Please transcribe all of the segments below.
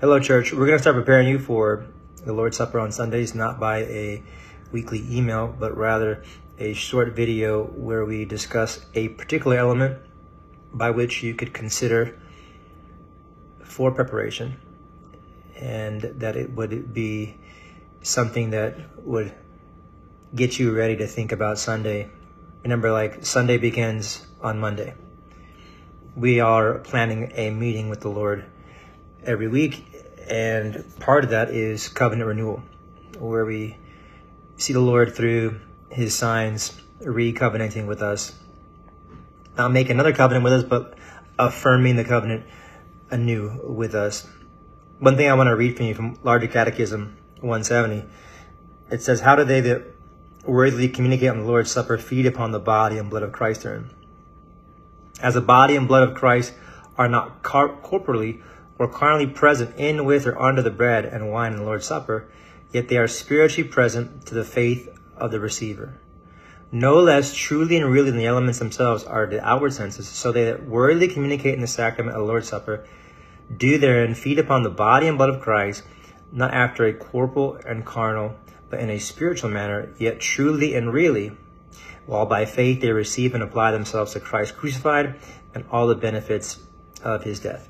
Hello, church. We're going to start preparing you for the Lord's Supper on Sundays, not by a weekly email, but rather a short video where we discuss a particular element by which you could consider for preparation and that it would be something that would get you ready to think about Sunday. Remember, like Sunday begins on Monday. We are planning a meeting with the Lord every week, and part of that is covenant renewal, where we see the Lord through his signs re-covenanting with us. Not make another covenant with us, but affirming the covenant anew with us. One thing I want to read from you from Larger Catechism 170. It says, How do they that worthily communicate on the Lord's Supper feed upon the body and blood of Christ therein? As the body and blood of Christ are not corporally or carnally present in, with, or under the bread and wine in the Lord's Supper, yet they are spiritually present to the faith of the receiver. No less truly and really than the elements themselves are the outward senses, so they that worthily communicate in the sacrament of the Lord's Supper do therein feed upon the body and blood of Christ, not after a corporal and carnal, but in a spiritual manner, yet truly and really, while by faith they receive and apply themselves to Christ crucified and all the benefits of his death.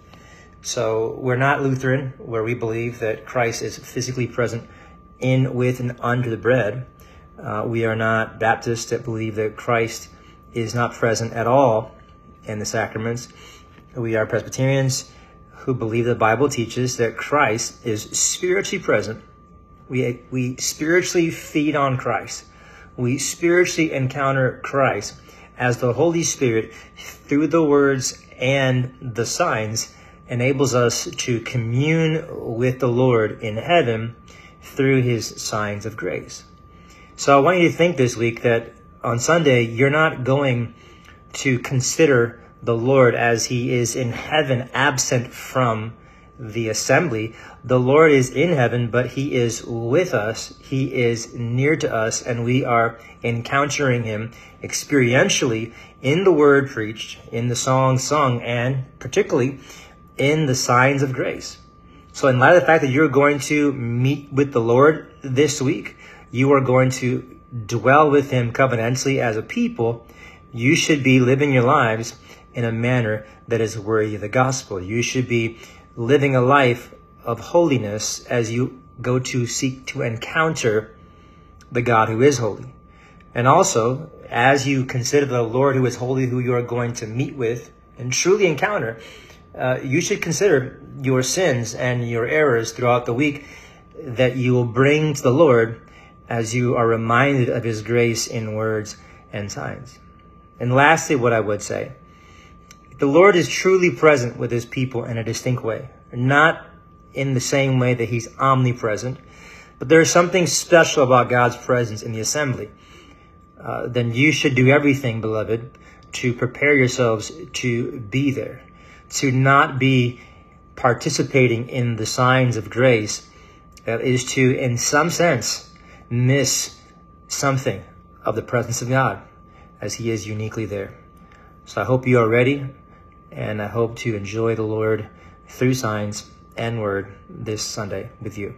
So we're not Lutheran, where we believe that Christ is physically present in, with, and under the bread. Uh, we are not Baptists that believe that Christ is not present at all in the sacraments. We are Presbyterians who believe the Bible teaches that Christ is spiritually present. We, we spiritually feed on Christ. We spiritually encounter Christ as the Holy Spirit through the words and the signs enables us to commune with the Lord in heaven through his signs of grace. So I want you to think this week that on Sunday, you're not going to consider the Lord as he is in heaven, absent from the assembly. The Lord is in heaven, but he is with us. He is near to us, and we are encountering him experientially in the word preached, in the song sung, and particularly in the signs of grace. So in light of the fact that you're going to meet with the Lord this week, you are going to dwell with him covenantally as a people, you should be living your lives in a manner that is worthy of the gospel. You should be living a life of holiness as you go to seek to encounter the God who is holy. And also, as you consider the Lord who is holy, who you are going to meet with and truly encounter, uh, you should consider your sins and your errors throughout the week that you will bring to the Lord as you are reminded of his grace in words and signs. And lastly, what I would say the Lord is truly present with his people in a distinct way, not in the same way that he's omnipresent, but there is something special about God's presence in the assembly. Uh, then you should do everything, beloved, to prepare yourselves to be there, to not be participating in the signs of grace, uh, is to, in some sense, miss something of the presence of God as he is uniquely there. So I hope you are ready and I hope to enjoy the Lord through signs and word this Sunday with you.